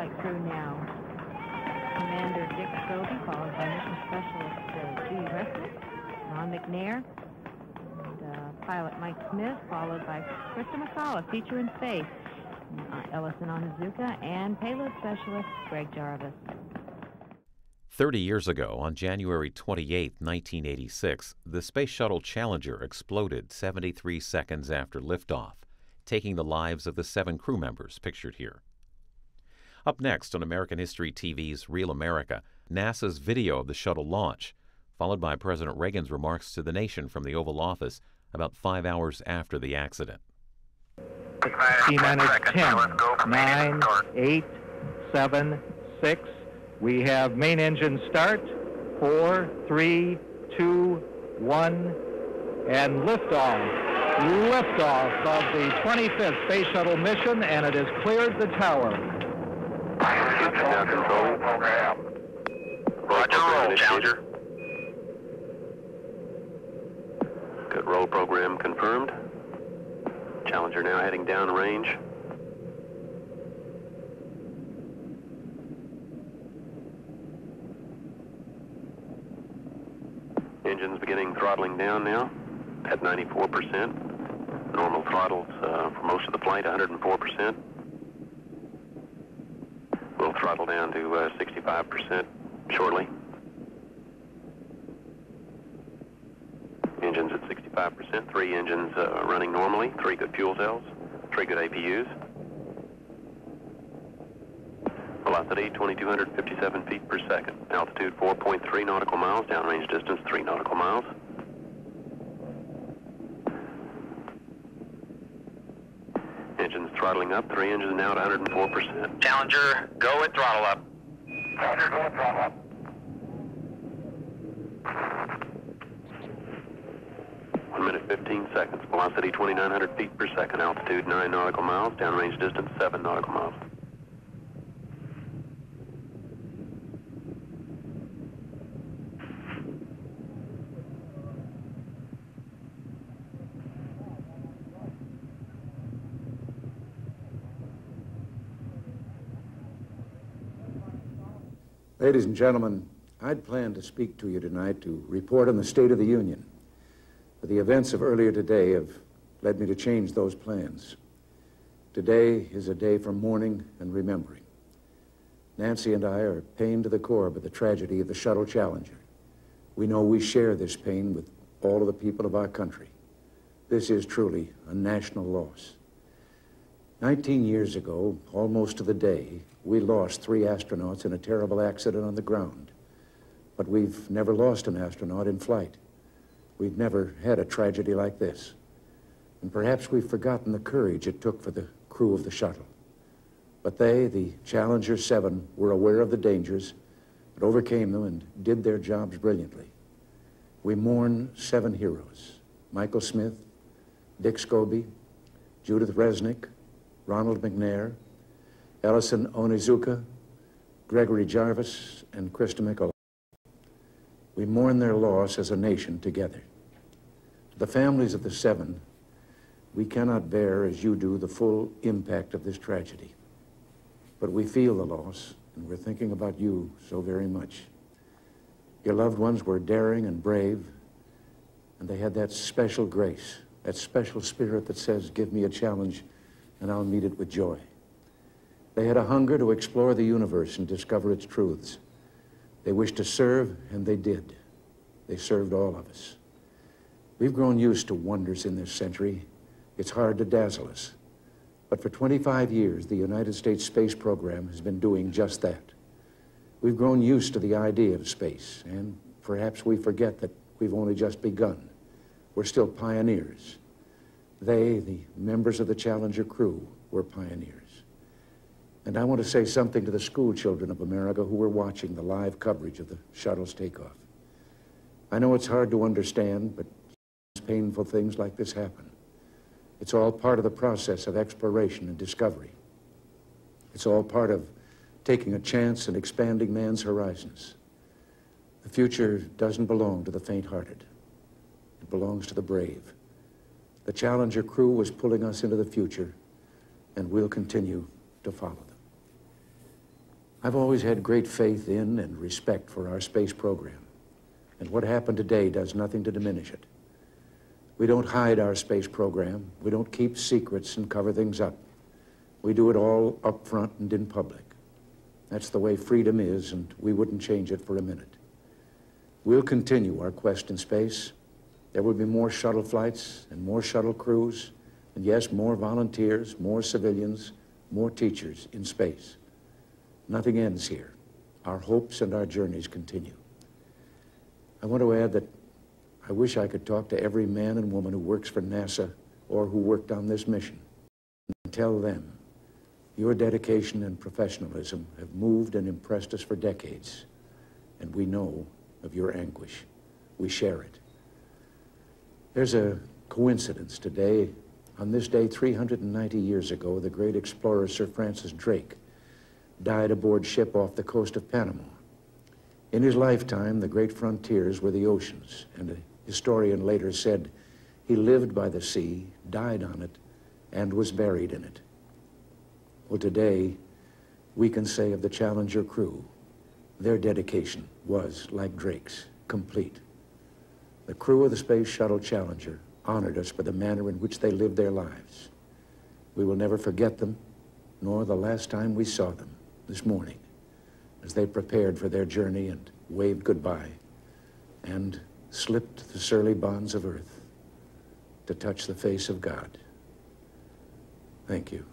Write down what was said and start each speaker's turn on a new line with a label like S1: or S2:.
S1: flight crew now. Commander Dick Scobie, followed by Mission Specialist uh, Judy Resnik, Ron McNair, and uh, pilot Mike Smith, followed by Christa McAuliffe, Teacher in Space, uh, Ellison Onizuka, and payload specialist Greg Jarvis.
S2: 30 years ago, on January 28, 1986, the Space Shuttle Challenger exploded 73 seconds after liftoff, taking the lives of the seven crew members pictured here. Up next on American History TV's Reel America, NASA's video of the shuttle launch, followed by President Reagan's remarks to the nation from the Oval Office about five hours after the accident.
S3: T minus 10, 9, 8, 7, 6. We have main engine start. 4, 3, 2, 1, and liftoff. Liftoff of the 25th Space Shuttle mission, and it has cleared the tower.
S4: Now control. Roger, roll, Challenger. Good roll program confirmed. Challenger now heading downrange. Engines beginning throttling down now at 94%. Normal throttles uh, for most of the flight, 104%. We'll throttle down to uh, 65% shortly. Engines at 65%, three engines uh, running normally, three good fuel cells, three good APUs. Velocity 2,257 feet per second. Altitude 4.3 nautical miles, downrange distance 3 nautical miles. Engines throttling up, three engines now at 104%.
S5: Challenger, go at throttle up.
S4: Challenger, go at throttle up. One minute, 15 seconds. Velocity 2,900 feet per second. Altitude 9 nautical miles. Downrange distance 7 nautical miles.
S6: Ladies and gentlemen, I'd planned to speak to you tonight to report on the State of the Union. But the events of earlier today have led me to change those plans. Today is a day for mourning and remembering. Nancy and I are pained to the core by the tragedy of the Shuttle Challenger. We know we share this pain with all of the people of our country. This is truly a national loss. 19 years ago, almost to the day, we lost three astronauts in a terrible accident on the ground. But we've never lost an astronaut in flight. We've never had a tragedy like this. And perhaps we've forgotten the courage it took for the crew of the shuttle. But they, the Challenger 7, were aware of the dangers, but overcame them and did their jobs brilliantly. We mourn seven heroes Michael Smith, Dick Scobie, Judith Resnik, Ronald McNair, Ellison Onizuka, Gregory Jarvis, and Christa McAuliffe. We mourn their loss as a nation together. To the families of the seven, we cannot bear, as you do, the full impact of this tragedy. But we feel the loss, and we're thinking about you so very much. Your loved ones were daring and brave, and they had that special grace, that special spirit that says, give me a challenge, and I'll meet it with joy. They had a hunger to explore the universe and discover its truths. They wished to serve, and they did. They served all of us. We've grown used to wonders in this century. It's hard to dazzle us. But for 25 years, the United States space program has been doing just that. We've grown used to the idea of space, and perhaps we forget that we've only just begun. We're still pioneers. They, the members of the Challenger crew, were pioneers. And I want to say something to the school children of America who were watching the live coverage of the shuttle's takeoff. I know it's hard to understand, but painful things like this happen. It's all part of the process of exploration and discovery. It's all part of taking a chance and expanding man's horizons. The future doesn't belong to the faint-hearted. It belongs to the brave. The Challenger crew was pulling us into the future, and we'll continue to follow them. I've always had great faith in and respect for our space program, and what happened today does nothing to diminish it. We don't hide our space program. We don't keep secrets and cover things up. We do it all up front and in public. That's the way freedom is, and we wouldn't change it for a minute. We'll continue our quest in space. There will be more shuttle flights and more shuttle crews, and yes, more volunteers, more civilians, more teachers in space. Nothing ends here. Our hopes and our journeys continue. I want to add that I wish I could talk to every man and woman who works for NASA or who worked on this mission and tell them your dedication and professionalism have moved and impressed us for decades, and we know of your anguish. We share it. There's a coincidence today. On this day, 390 years ago, the great explorer Sir Francis Drake died aboard ship off the coast of Panama. In his lifetime, the great frontiers were the oceans, and a historian later said he lived by the sea, died on it, and was buried in it. Well, today, we can say of the Challenger crew, their dedication was, like Drake's, complete. The crew of the Space Shuttle Challenger honored us for the manner in which they lived their lives. We will never forget them, nor the last time we saw them this morning as they prepared for their journey and waved goodbye and slipped the surly bonds of earth to touch the face of God. Thank you.